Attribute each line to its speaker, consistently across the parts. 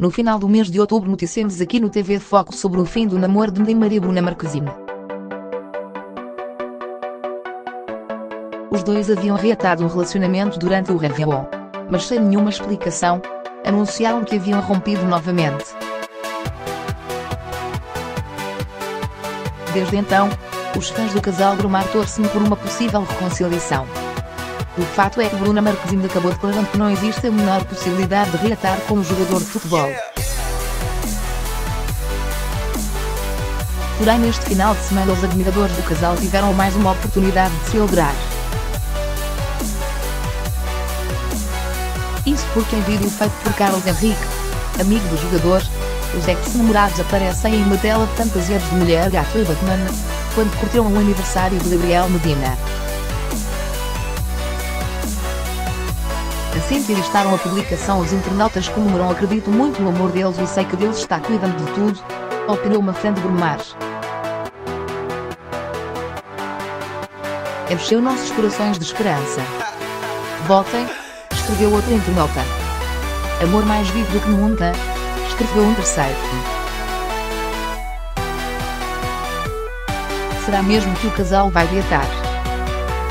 Speaker 1: No final do mês de outubro noticiamos aqui no TV Foco sobre o fim do namoro de e Bruna Marquezine. Os dois haviam reatado um relacionamento durante o Réveillon, mas sem nenhuma explicação, anunciaram que haviam rompido novamente. Desde então, os fãs do casal Brumar torcem por uma possível reconciliação. O fato é que Bruna Marquezine acabou declarando que não existe a menor possibilidade de reatar com o jogador de futebol. Porém neste final de semana os admiradores do casal tiveram mais uma oportunidade de celebrar. Isso porque em vídeo feito por Carlos Henrique, amigo do jogador, os ex-namorados aparecem em uma tela de fantasias de mulher gato e Batman, quando curtiram o aniversário de Gabriel Medina. Assim que listaram a publicação os internautas comemoram acredito muito no amor deles e sei que Deus está cuidando de tudo, opinou uma fã de Brumar. Encheu nossos corações de esperança. Votem, escreveu outro internauta. Amor mais vivo do que nunca, escreveu um terceiro. Será mesmo que o casal vai deitar?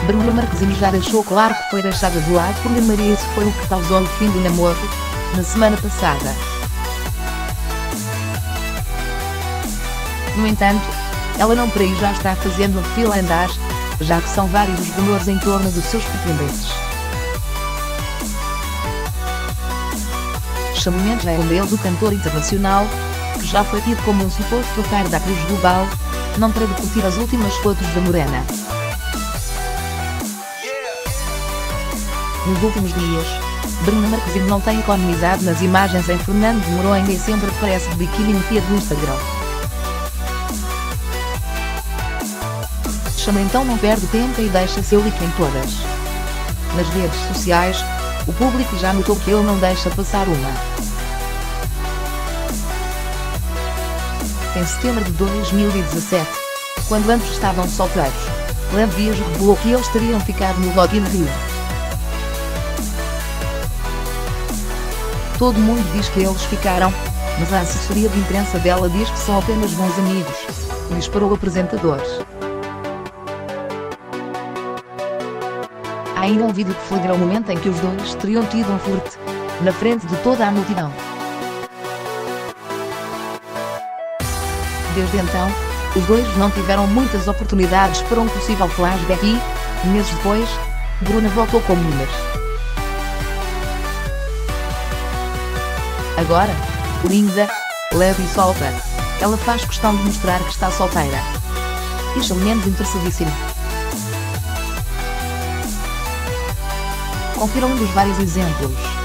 Speaker 1: Bruna Marquezine já deixou claro que foi deixada de lado por Maria e isso foi o que causou o fim do namoro, na semana passada. No entanto, ela não por aí já está fazendo a fila andar, já que são vários os rumores em torno dos seus pretendentes. Mendes é um deles o cantor internacional, que já foi tido como um suposto par da Cruz Global, não para discutir as últimas fotos da Morena. Nos últimos dias, Bruna Marquezine não tem economizado nas imagens em Fernando de Noronha e sempre aparece de biquíni no feed do Instagram. Chama então não perde tempo e deixa seu like em todas. Nas redes sociais, o público já notou que ele não deixa passar uma. Em setembro de 2017, quando ambos estavam solteiros, Levias revelou que eles teriam ficado no Rock in Rio. Todo mundo diz que eles ficaram, mas a assessoria de imprensa dela diz que são apenas bons amigos, disparou o apresentador. Há ainda um vídeo que flagra o momento em que os dois teriam tido um flerte, na frente de toda a multidão. Desde então, os dois não tiveram muitas oportunidades para um possível flashback e, meses depois, Bruna voltou com meninas. Agora, linda, leve e solta, ela faz questão de mostrar que está solteira. E menos interessadíssimo. Confiram um dos vários exemplos.